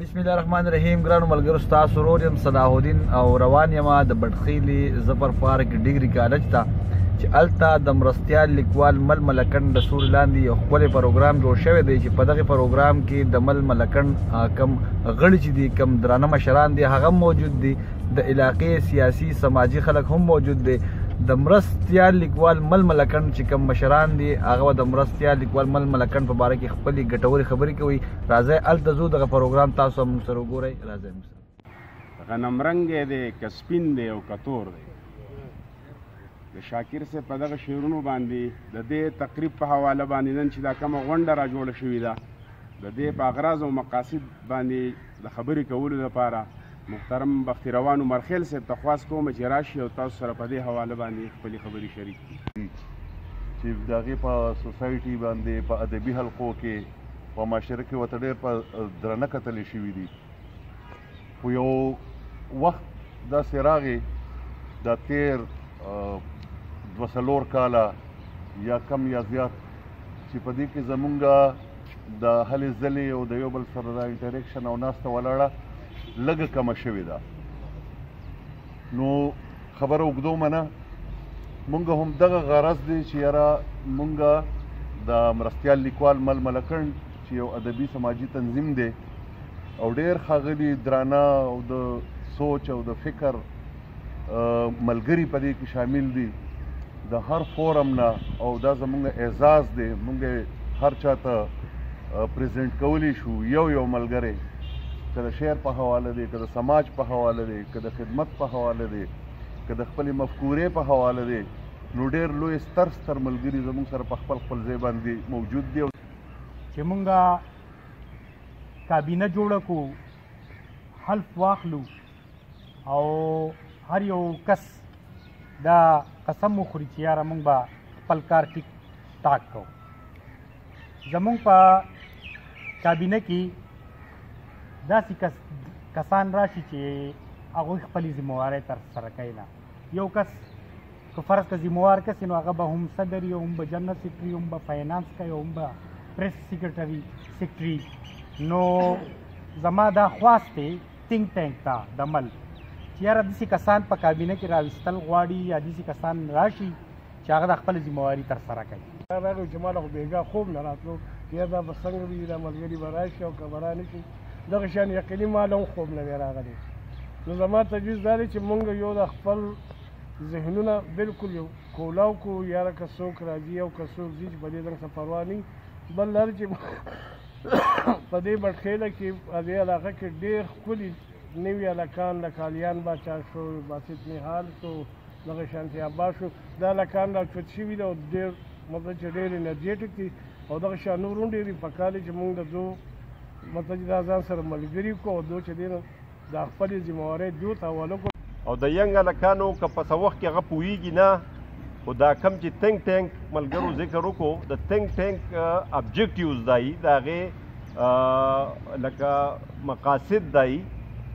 بسم الله الرحمن الرحیم ګرانو ملګرو ستاسو ورور یم صلاح الدین او روان یم د بټخیلي ظفر پارک ډیګري کالج ته چې هلته د مرستیال لیکوال مل ملکن د سور لاندې یو ښکلی پروګرام جوړ شوی دی چې په دغه پروګرام کې د مل ملکن کم غړي چې دي کم درانه مشران دي هغه موجود دي د علاقې سیاسي سماجي خلک هم موجود دي د مرستیال لیکوال مل ملکن چې کم مشران دي هغه د مرستیال لیکوال مل ملکن په باره کې خپلې ګټورې خبرې کوي راځئ هلته ځو دغه پروګرام تاسو هم موږ سره وګورئ راځئ موږ سره غنم رنګ دی که سپین دی او که تور دی د شاکر صاحب په دغه شعرونو باندې د دې تقریب په حواله باندې نن چې دا کومه غونډه را جوړه شوې ده د دې په اغراض او مقاصد باندې د خبرې کولو لپاره محترم بخت روان عمر خیل صاحب ته خواست کوم چې راشي او تاسو سره په دې حواله باندې خپلې خبرې شریک کړي چې دغه په سوسایټي باندې په ادبي حلقو کې په معاشره کې ورته ډېر په درنه کتل شوي دي خو یو وخت داسې راغی دا تېر دوه څلور کاله یا کم یا زیات چې په دې کې زمونږ د هلې ځلې او د یو بل سره د انټریکشن او ناسته ولاړه لږه کمه شوې ده نو خبره اوږدو منه مونږ هم دغه غرض دی چې یاره مونږ د مرستیال لیکوال مل ملکند چې یو ادبي سماجي تنظیم دی او ډیر ښاغلي درانه او د سوچ او د فکر ملګري په دې کې شامل دي د هر فورم نه او دا زمونږ اعزاز دی مونږ هر چاته پریزنټ کولی شو یو یو ملګری که د شعر په حواله دی که د سماج په حواله دی که د خدمت په حواله دی که د خپلې مفکورې په حواله دی نو ډېر لوی ستر ستر ملګري زموږ سره په خپل خپل ځای باندې موجود دي چې مونږه کابینه جوړه کو حلف واخلو او هر یو کس دا قسم وخوري چې یاره موږ به خپل کار ټیک ټاک کوو زموږ په کابینه کې داسې کس کسان راشي چې هغوی خپلې ذمهوارۍ ترسره کوي نه یو کس که فرض که ذمهوار کس نو هغه به هم صدر وي هم به جنرال سیکرټري هم به فاینانس کوي هم به پریس سیکرټري سیکرټري نو زما دا خواست دی تینک ټانک ته د مل چې یاره داسې کسان په کابینه کې راوستل غواړي یا داسې کسان راشي چې هغه د خپل ذمہواري تر سره کوي راغلو چې ماله خو بېګا خوب نه راتلو چې یاره دا به څنګه وي دا ملګري به راشي او که به را نه شي دغه شان یقیني ماله هم خوب نه دی راغلی نو زما تجویز دا دی چې مونږ یو د خپل ذهنونه بالکل یو کولاو کو یاره که څوک راځي او که څوک ځي چې په دې زموږ څه پروا نه بل لر چې په دې بټخېله کې په دې علاقه کې ډېر ښکلي نوي هلکان لکه الیان باچا شو باسط نهال شو دغه شانتي عباس شو دا هلکان را چوت شوي دي او ډېر مطلب چې ډېر انرژېټک دي او دغه شان نور هم ډېر دي په کال چې مونږ د دو مطلب چې دا ځان سره ملګري کړو او دو چې دی نو د خپلې ذموارۍ دوت حواله کړو. او د ینګ هلکانو که په څه وخت کې هغه پوهیږي نه خو دا کوم چې تینک ټینک ملګرو ذکر وکړو د تینک ټینک ابجیکټیوز دای د هغې لکه مقاصد دای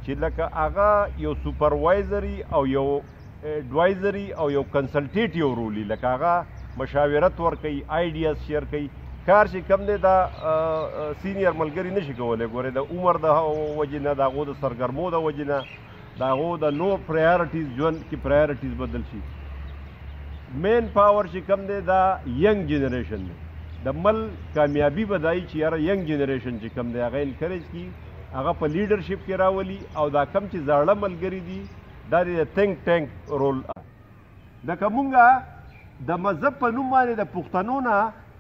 چې لکه هغه یو سوپروایزري او یو اډوایزري او یو کنسلټیټیو رول یې لکه هغه مشاورت ورکوي آیډیاز شیر کوي کار چې کم دی دا سینیر ملګري نشي کولی ګورې د عمر د وجې نه د هغو د سرګرمو د وجې نه د هغو د نور پرایورټیز ژوند کې پرایورټیز بدل شي مین پاور چې کم دی دا ینګ جنریشن دی د مل کامیابی بدای چې یاره ینګ جنریشن چې کم دی هغه انکریج کی هغه په لیډرشپ کې راولي او دا کم چې زاړه ملګری دي دا د تنګ ټینګ رول لکه مونږه د مذهب په نوم باندې د پښتنو نه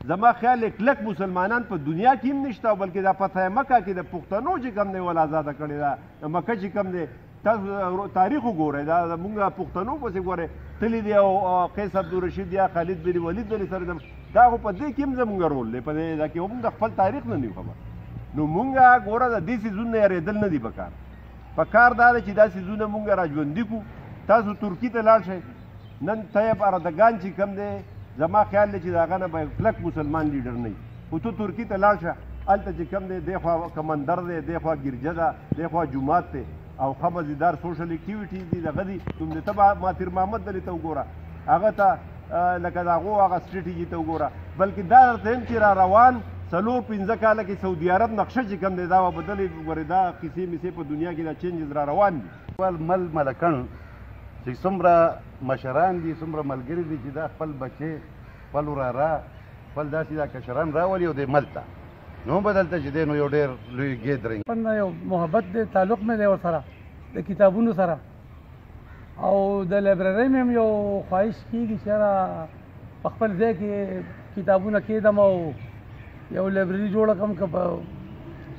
زما خیال کلک مسلمانان په دنیا کې هم نشته بلکې دا پته مکه کې د پښتنو چې کم دی ول آزاد کړی دا مکه چې کم دی تاسو تاریخ وګورئ دا مونږه پښتنو پسې ګورئ تلی دی او قیس عبدالرشید یا خالد بن ولید بن سره دا خو په دې کې هم زمونږ رول دی په دې کې هم د خپل تاریخ نه نیو خبر نو مونږه ګوره د دې سیزونه یې ردل نه دی پکار په کار دا ده چې دا سیزونه مونږ را ژوندي کو تاسو ترکی ته لاړ شئ نن طیب اردګان چې کم دی زما خیال دی چې د هغه نه به کلک مسلمان لیډر نه خو ته ترکی ته لاړ شه هلته چې کم دی دی خوا کمندر دی دی خوا ګرجه ده دی خوا جومات دی او ښه مزیدار سوشل اکټیویټیز دي دغه دي نوم د تبا ماتیر محمد دلې ته وګوره هغه ته لکه دا غو هغه سټریټیجی ته وګوره بلکې دا درته هم چې را روان څلور پنځه کاله کې سعودي عرب نقشه چې کوم دی دا به بدلې ګورې دا کیسې میسې په دنیا کې دا چینجز را روان دي ول مل ملکن چې څومره مشران دي څومره ملګري دي چې دا خپل بچي خپل وراره خپل داسې دا کشران راولي او د مل ته نو بدلته چې دی نو یو ډېر لوی ګیدرنګ یو محبت دی تعلق مې دی ورسره د کتابونو سره او د لایبررۍ مې هم یو خواهش کېږي چې یاره په خپل ځای کې کتابونه کېدم او یو لایبرري جوړه کړم که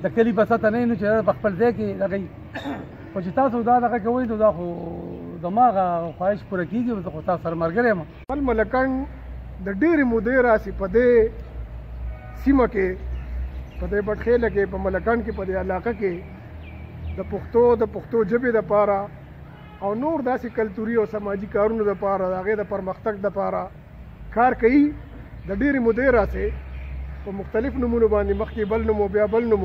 د کلي په سطح نه نو چې په خپل ځای کې دغه خو چې تاسو دا دغه کوئ نو دا خو زما هغه خواهش پوره کېږي زه خو تاسو سره ملګری یم خپل ملکڼ د ډېرې مودې راسي په دې سیمه کې په دې بټخېله کې په ملکڼ کې په دې علاقه کې د پښتو د پښتو ژبې لپاره او نور داسې کلتوري او سماجي کارونو لپاره د هغې د پرمختګ لپاره کار کوي د ډېرې مودې راځي په مختلف نومونو باندې مخکې بل نوم او بیا بل نوم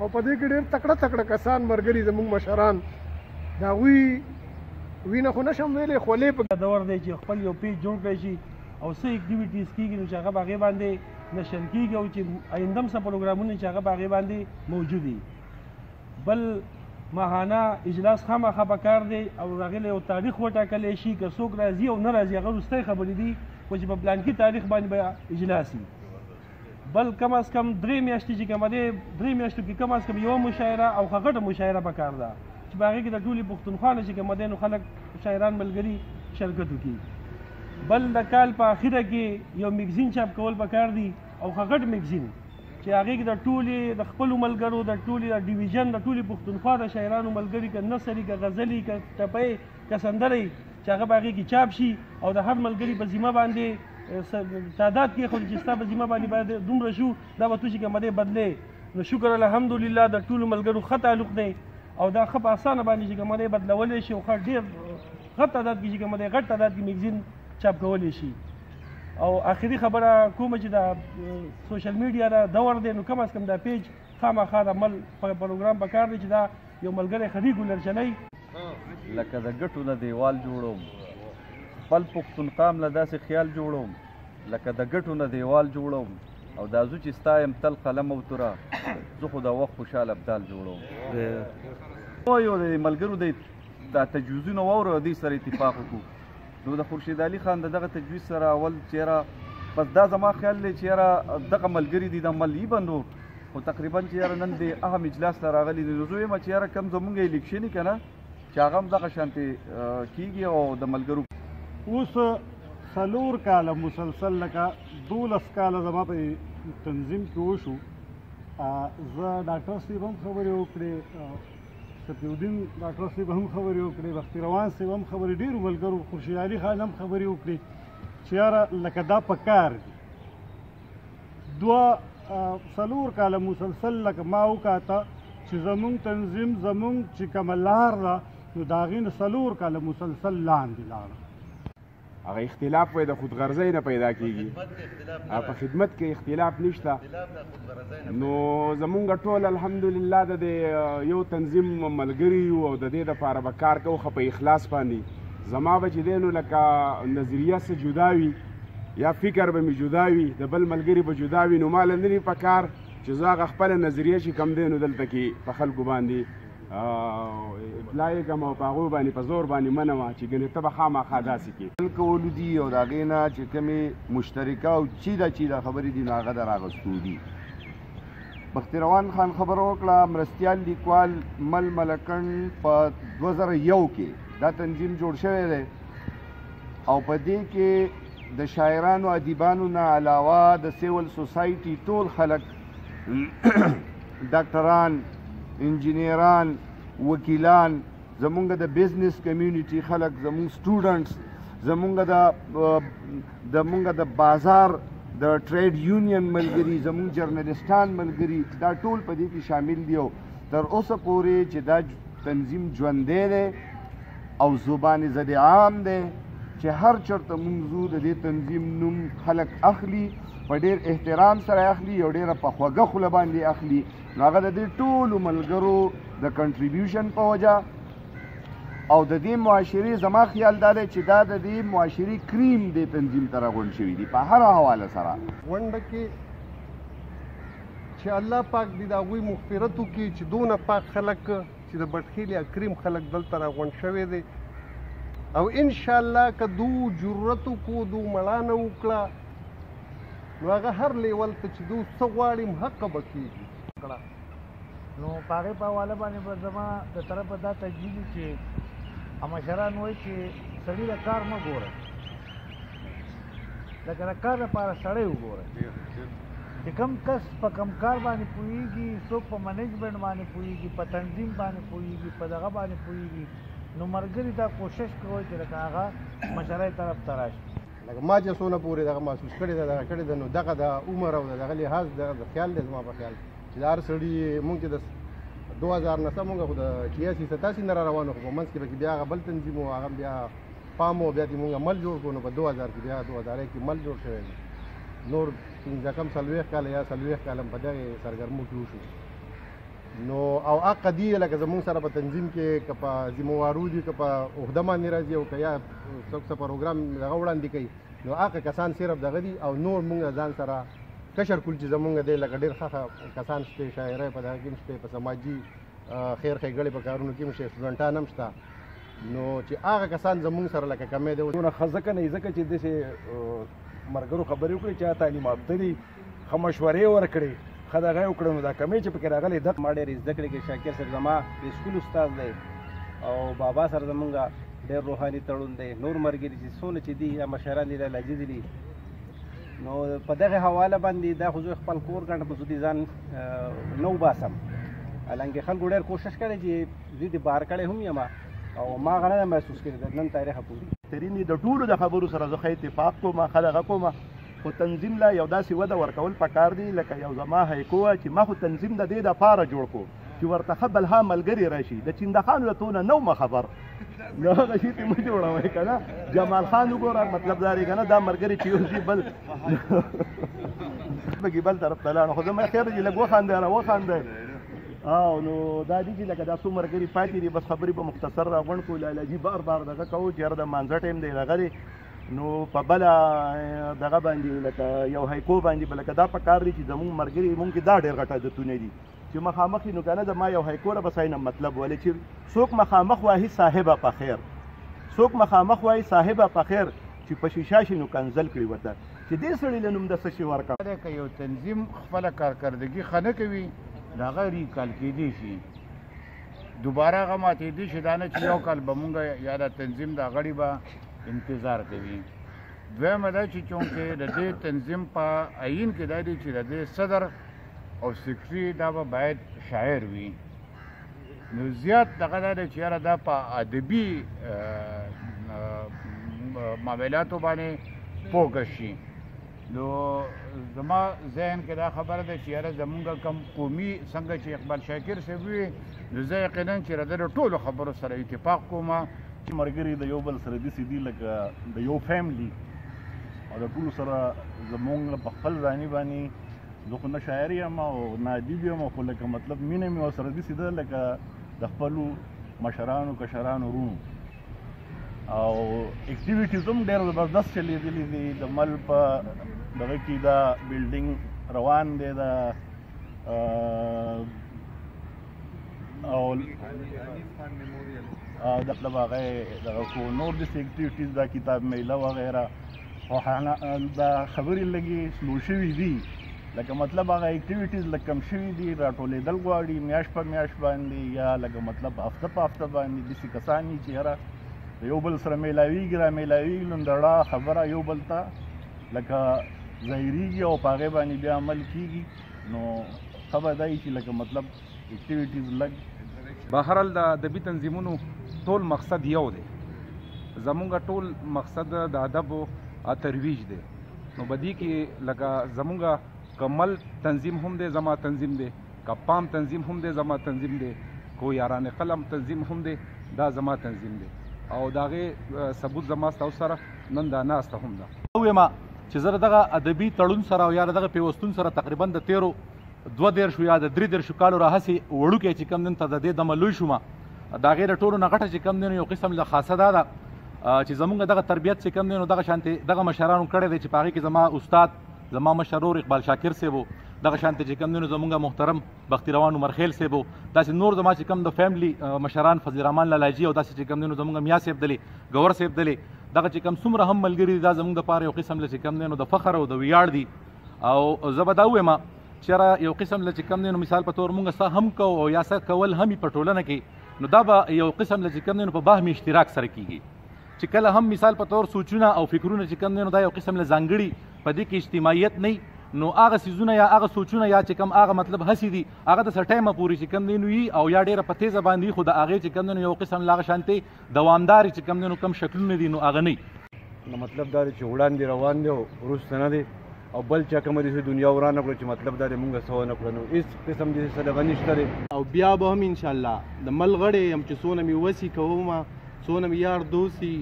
او په دې کې ډېر تکړه تکړه کسان مرګري زموږ مشران د هغوی وینه خو نشم ویلی خولې په دور دی چې خپل یو پیج جوړ کړی شي او څه اکټیویټیز کیږي نو چې هغه به هغې باندې نشر کیږي او چې آینده هم څه پروګرامونه چې هغه په هغې باندې موجود دي بل ماهانه اجلاس خامخا پکار دی او هغې له یو تاریخ وټاکلی شي که څوک راځي او نه راځي هغه وروستۍ خبرې دي خو چې په پلانکي تاریخ باندې به اجلاس وي بل کم از کم درې میاشتې چې کومه دی درې میاشتو کې کم از کم یوه مشاعره او ښه غټه مشاعره پکار ده چې په هغې کې د ټولې پښتونخوا نه چې کومه دی نو خلک شاعران ملګري شرکت وکړي بل د کال په اخیره کې یو میګزین چاپ کول پکار دي او غټ میګزین چې هغه کې د ټولي د خپل ملګرو د ټولي د ډیویژن د ټولي پښتونخوا د شاعرانو ملګری ک نثری ک غزلی ک ټپی ک سندري چې هغه باغې کې چاپ شي او د هر ملګری په ذمہ باندې تعداد کې خو چې ستا په ذمہ باندې باید دومره شو دا به توشي کومه بدلې نو شکر الحمدلله د ټولو ملګرو خط تعلق دی او دا خپ اسانه باندې چې کومه بدلول شي خو ډیر غټ تعداد کې چې کوم دی غټ تعداد کې میګزین چاپ کولی شي او آخري خبره کوم چې دا سوشل میډیا دا دور دی نو کم از کم دا پیج خامخا د مل پروګرام په کار دی چې دا یو ملګری خدي ګولر چلی لکه د ګټو نه دیوال جوړوم خپل پښتون قام له داسې خیال جوړوم لکه د ګټو نه دیوال جوړوم او دا زو چې ستایم تل قلم او تورا زه خو دا وخت خوشاله ابدال جوړوم یو د ملګرو د دا تجویزونه واورو دوی سره اتفاق وکړو نو د خورشید علي خان دغه تجویز سره اول چیرې پس دا زما خیال دی چې یاره دغه ملګري دي د ملي بندو خو تقریبا چې یاره نن دې اهم اجلاس ته راغلي دي نو زه وایم چې یاره کم زمونږ الیکشن که نه چې هغه هم دغه شانتې کیږي او د ملګرو اوس څلور کاله مسلسل لکه دولس کاله زما په تنظیم کې وشو زه ډاکټر صاحب هم خبرې وکړې شفیع الدین ډاکټر صاحب هم خبرې وکړې بختي روان صاحب هم خبرې ډېرو ملګرو خورشید علي خان هم خبرې وکړې چې یاره لکه دا په کار دي دوه څلور کاله مسلسل لکه ما وکاته چې زمونږ تنظیم زمونږ چې کومه لار ده نو د هغې نه څلور کاله مسلسل لاندې لاړه هغه اختلاف وای د خودغرضۍ نه پیدا کیږي په خدمت کې اختلاف نشته نو زمونږ ټول الحمدلله د یو تنظیم ملګری یو او د دې د پاره به کار کوو خو په اخلاص باندې زما به چې دی نو لکه نظریه څه جدا وي یا فکر به مې جدا وي د بل ملګري به جدا وي نو ما له نه په کار چې زه هغه خپله نظریه چې کم دی نو دلته کې په خلکو باندې اطلاع یې کوم او په هغو باندې په زور باندې منه وه چې ګنې ته به خامخا داسې کې بل کولو دي او د هغې نه چې کومې مشترکه او چې دا چې دا خبرې دي نو هغه د راغستو دي بختروان خان خبره وکړه مرستیال لیکوال مل ملکن په 2001 کې دا تنظیم جوړ شوی دی او په دې کې د شاعرانو ادیبانو نه علاوه د سیول سوسایټي ټول خلک ډاکټران انجینران وکیلان زمونږ د بزنس کمیونټي خلک زمونږ سټوډنټس زمونږ د د مونږ د بازار د ټریډ یونین ملګری زمونږ جرنالستان ملګری دا ټول په دې کې شامل دي تر اوسه پورې چې دا تنظیم ژوندی دی او زبان زد عام دی چې هر چرته مونږ د دې تنظیم نوم خلک اخلي په ډیر احترام سره اخلي یو ډیره په خوږه خوله باندې اخلي نو هغه د دې ټولو ملګرو د کنټریبیوشن په وجه او د دې معاشري زما خیال دا دی چې دا د دې معاشري کریم د تنظیم تر غون شوی دی په هر حواله سره ونده کې چې الله پاک دې دا غوي مغفرت وکړي چې دونه پاک خلک چې د بټخیل یا کریم خلک دلته راغون شوی دی او ان شاء الله که دو جرأت کو دو مړانه وکړه نو هغه هر لیول ته چې دوی څه غواړي محقه به کېږي کړه نو په هغې په حواله باندې به زما د طرفه دا تجویز وي چې مشران وایي چې سړي له کار مه ګوره لکه د کار لپاره سړی وګوره چې کم کس په کم کار باندې پوهېږي څوک په منیجمنټ باندې پوهېږي په تنظیم باندې پوهېږي په دغه باندې پوهېږي نو ملګري دا کوشش کوي چې لکه هغه مشرۍ طرف ته راشي لکه ما چې څونه پورې دغه محسوس کړی دا دغه کړی دا نو دغه د عمر او دغه لحاظ دغه د خیال دی زما په خیال چې دا هر سړي مونږ چې د 2000 نه سمونږ خو د 86 87 نه روانو خو منځ کې بیا هغه بل تنظیم او هغه بیا پام او بیا دې مونږ مل جوړ کړو نو په 2000 کې بیا 2000 کې مل جوړ شوی نور څنګه کم سلويخ کاله یا سلويخ کاله په دغه سرګرمو کې وشو نو او اقدی لکه زمون سره په تنظیم کې کپا ذمہ وارو دي کپا عہده باندې راځي او کیا څوک څه پروګرام دغه وړاندې کوي نو هغه کسان صرف دغه دي او نور موږ ځان سره کشر کول چې زمونږ دی لکه ډېر ښه کسان شته شاعرۍ په دغه کې هم شته په سماجي خیر ښېګړې په کارونو کې هم شته سټوډنټان هم شته نو چې هغه کسان زمونږ سره لکه کمې دی دونه ښه ځکه نه ځکه چې داسې ملګرو خبرې وکړې چې تعلیم یافته دي خه مشورې ورکړي خه دغه وکړي نو دا کمی چې پکې راغلي د ما ډېرې زده کړې کې شاکر صاحب زما د سکول استاد دی او بابا سره زمونږ ډېر روحاني تړون دی نور ملګري چې څونه چې دي یا مشران دي لالا عزیز دي نو په دغه حواله باندې دا خو زه خپل کور ګڼم په زودي ځان نه وباسم حالانکه خلکو ډېر کوشش کړی چې زه دې بار کړی هم یم او ما غنه محسوس کړی د نن تاریخ پورې ترینې د ټولو د خبرو سره زه ښه اتفاق کوم ښه دغه کوم خو تنظیم لا یو داسې وده ورکول پکار دی لکه یو زما هیکو چې ما خو تنظیم د دې د پاره جوړ کو چې ورته ښه بلها ملګري راشي د چیندخان له تونه نه وم خبر نو هغه شي ته مه جوړوئ که نه جمال خان وګوره مطلب دا دی که نه دا ملګري چې یو شي بل پکې بل طرف ته لاړ خو زما خیر چې لږ وخانده را وخانده او نو دا دي چې لکه دا څو مرګري پاتې دي بس خبرې په مختصر راغونډ کو لالاجي بار بار دغه کوو چې هر د مانځه ټایم دی راغلی نو په بل دغه باندې لکه یو هایکو باندې بلکې دا په کار دی چې زموږ مرګري مونږ کې دا ډېر غټ عادتونه دي چې مخامخ نو کنه د ما یو هایکو را بسای نه مطلب ولې چې څوک مخامخ وایي صاحب په خیر څوک مخامخ وایي صاحب په خیر چې په شیشه شي نو کنزل کړي وته چې دې سړی لنوم د څه شي ورکا دا یو تنظیم خپل کارکردګي خنه کوي دا غیر کال کې دي شي دوباره هغه ماتې دي چې دا نه چې یو کال به مونږ یا د تنظیم دا غړي به انتظار کوي دویمه دا چې چونکې د دې تنظیم په عین کې دا دی چې د دې صدر او سیکرټري دا به باید شاعر وي نو زیات دغه دا دی چې یاره دا په ادبي معاملاتو باندې پوه شي نو زما ذهن کې دا خبره ده چې یاره زمونږ کم قومي څنګه چې اقبال شاکر صاحب وي نو زه یقینا چې د ټولو خبرو سره اتفاق کوم چې مرګري د یو بل سره دي دي لکه د یو فیملی او د ټولو سره زمونږ په خپل ځاني باندې زه خو نه شاعر یم او نه ادیب یم خو لکه مطلب مینه مې ورسره دي سیده لکه د خپلو مشرانو کشرانو رونو او اکټیویټیز هم ډېر زبردست چلېدلي دي د مل په دغه کې دا بلډینګ روان دی دا او د خپل هغه دغه کو نور د اکټیویټیز دا کتاب میله وغیره خو دا خبرې لږې سلو شوي دي لکه مطلب هغه اکټیویټیز لږ کم شوي دي راټولېدل غواړي میاشت په میاشت باندې یا لکه مطلب هفته په هفته باندې داسې کسان دي چې یاره یو بل سره میلاویږي را میلاویږي نو دړه خبره یو بل ته لکه ظاهریږي او په هغې باندې بیا عمل کیږي نو ښه به دا چې لکه مطلب اکټیویټیز لګ بهرال د ادبي تنظیمونو ټول مقصد یو دی زمونږ ټول مقصد د ادب او ترویج دی نو بدی کې لکه زمونږ کمل تنظیم هم دی زما تنظیم دی کپام تنظیم هم دی زما تنظیم دی کو یاران قلم تنظیم هم دی دا زما تنظیم دی او داغه ثبوت زما تاسو سره نن دا ناسته هم ده ویما چې زه دغه ادبي تړون سره او یا دغه پیوستون سره تقریبا د تیرو دوه دیرشو یا د درې دیرشو کالو راهسې وړوکی چې کم دین تر د دې دمه لوی شوم د هغې د ټولو نه غټه چې کم دین یو قسم له خاصه دا ده چې زمونږ دغه تربیت چې کم دی نو دغه شانتې دغه مشرانو کړی دی چې په هغې کې زما استاد زما مشرور اقبال شاکر صاحب و دغه شانتې چې کم دی نو زمونږ محترم بختي روان عمرخیل صاحب و داسې نور زما چې کم د فیملی مشران فضل الرحمن لالاجي او داسې چې کم دی نو زمونږ میا صاحب دلی ګور صاحب دلی دغه چې کم څومره هم ملګري دي دا زمونږ دپاره یو قسم له چې کم دی نو د فخر او د ویاړ دي او زه به دا ویم چېرې یو قسم لچ کم نه مثال په تور مونږ سه هم کو او یا سه کول هم په ټولنه کې نو دا به یو قسم لچ کم نه په باهم اشتراک سره کیږي چې کله هم مثال په تور سوچونه او فکرونه چې کم نه دا یو قسم له ځانګړي په دې کې اجتماعیت نه نو هغه سيزونه یا هغه سوچونه یا چې کم هغه مطلب هسي دي هغه د سټایمه پوری چې کم دی نو او یا ډیره په تیزه باندې خو د هغه چې کم دی نو یو قسم لاغه شانتي دوامدار چې کوم دنو کم شکلونه دي نو هغه نه نو مطلب دا چې وړاندې روان دی او وروسته نه دی او بل چا کومه داسې دنیا ورانه کړو چې مطلب دا دی مونږ څه ونه کړو نو هېڅ قسم داسې څه دغه نشته دی او بیا به هم انشاءالله د مل غړی یم چې څونه مې وسي کوم څونه مې یار دوسي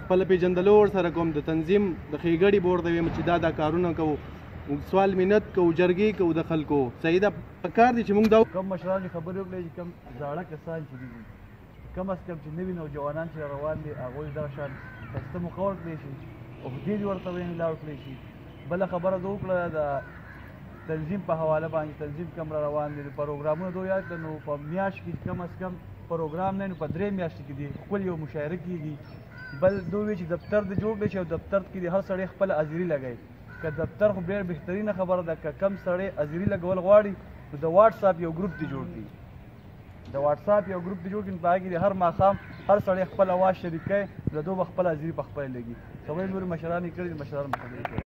خپله پېژندلو ورسره کوم د تنظیم د ښېګړې بورد ویم چې دا دا کارونه کوو موږ سوال منت کوو جرګې کوو د خلکو صحیح ده پکار دی چې موږ دا کوم مشران خبرې وکړي چې کوم زاړه کسان چې دي کم از کم چې نوي نوجوانان چې روان دي هغوی دغه شان ښایسته موقع ورکړی شي عهدې دې ورته ویې ملا وکړی شي بله خبره ده وکړه د تنظیم په حواله باندې تنظیم کم را روان دي پروګرامونه دوی یاد کړه نو په میاشت کې کم از کم پروګرام نه نو په درې میاشتې کې دي خپل یو مشاعره کېږي بل دوی چې دفتر د جوړ کړي چې دفتر کې د هر سړی خپل حاضري لګوي که دفتر خو ډېر بهترینه خبره ده که کم سړی حاضري لګول غواړي نو د واتساپ یو ګروپ دی جوړ کړي د واتساپ یو ګروپ دی جوړ کړي په هغه کې هر ماښام هر سړی خپل اواز شریک کړي د دوه خپل حاضری په خپل لګي خبرې نور مشران یې کړي مشران به خبرې کوي